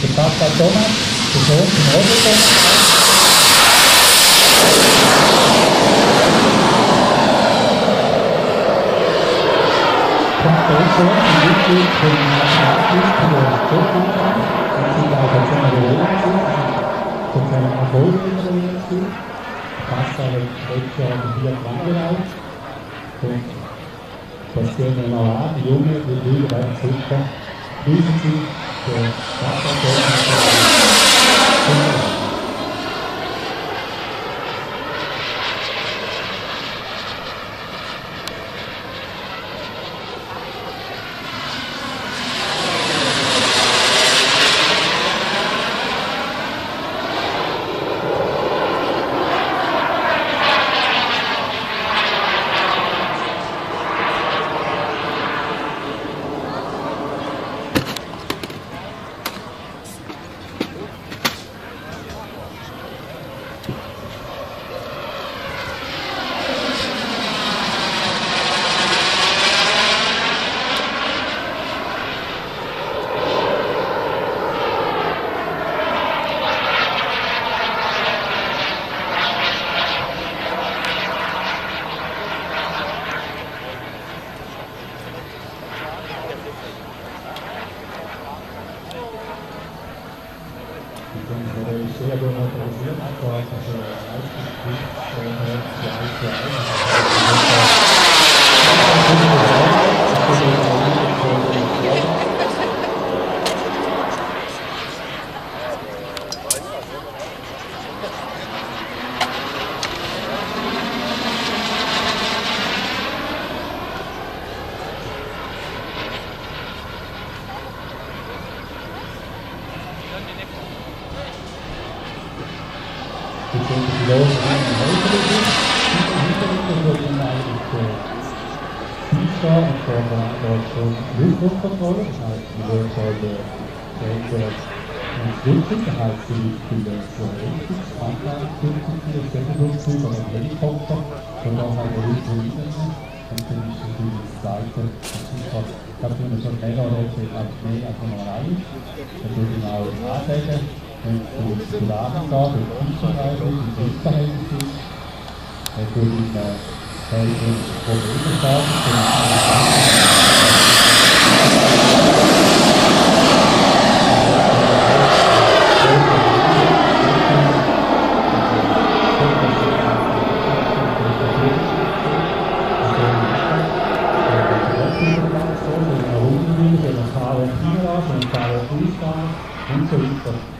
kita tona itu itu trong tổ số những chương trình là đã chiến thừa số chiến thắng thì khi vào trong là đối chiến thực ra là đối với chiến phá sai để cho mình dân bản với đâu còn còn xưa này là dù mấy cái gì vậy thì không 黑蜘蛛和大反派之间的战斗。Vereador Antônio Dias, pode ser o Sind im Hintergrund. Im Hintergrund wird dann eigentlich der FIFA und der dort schon Luftdruckkontrolle, das heißt, die wird halt der Flugzeug, das heißt, die Flugzeug oder Helikopter, und auch halt der Luftdruckkontrolle. Und dann ist natürlich die Seite, das ist halt, ich glaube, wenn man so ein Megaret als mehr als nur rein, das würde äh, helfen, Probleme starten, und so weiter. Das sind alles Sachen, die man so Pilot, die man so relativ umdenken oder eben denken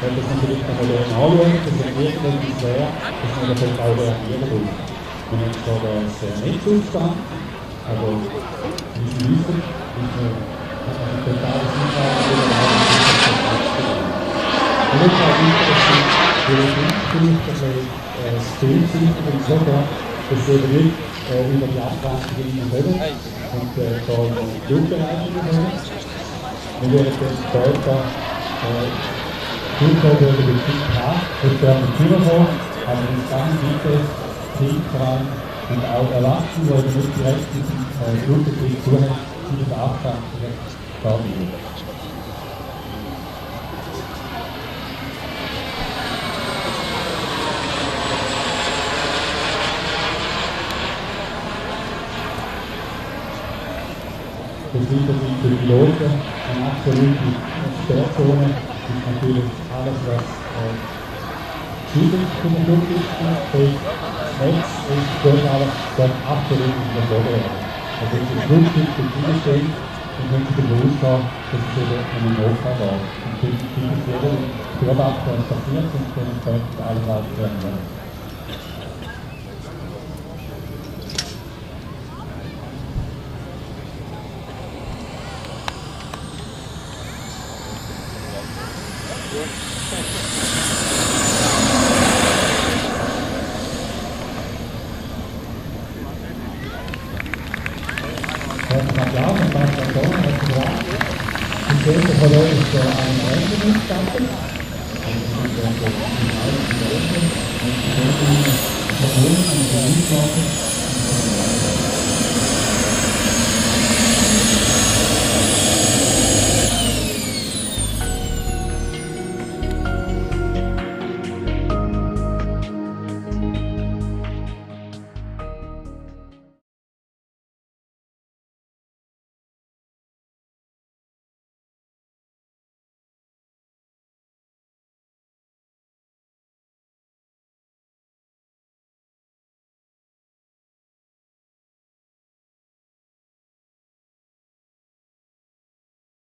Und der Ich der ein Flug, ein Unfallbereich über die Bühne. Ich denke mal, das auch das Modell wirklich bewusst ist, wenn das noch Modell anschauen, dass wenn irgendetwas wäre, dass man. Wir das aber man ein totales Sicherheit oder und ich glaube nicht, dass sie für den Dienstbericht das berücksichtigen und sogar, dass wirklich äh, über die Abgrenzungen kommen und da Flugbereiche haben. Wir werden dann später Schulzeit wurde bestimmt nach, es werden Führerhof, aber das ganz viele Kindfrauen und auch erlassen, Erwachsene, wir nicht direkt diesen Schulbetrieb zuhören, die das auch ganz direkt vornehmen. Das sind die Piloten, eine absolute Stärkung ist natürlich alles, was äh, zum Flug ist, das Netz ist dort alles dort absolut in der Boden. Also wenn Sie das Flugzeug dort stehen, dann können Sie davon ausgehen, dass es eben einen Notfall war. Und können Sie beobachten, was passiert und dann entsprechend alles weiter Thank you.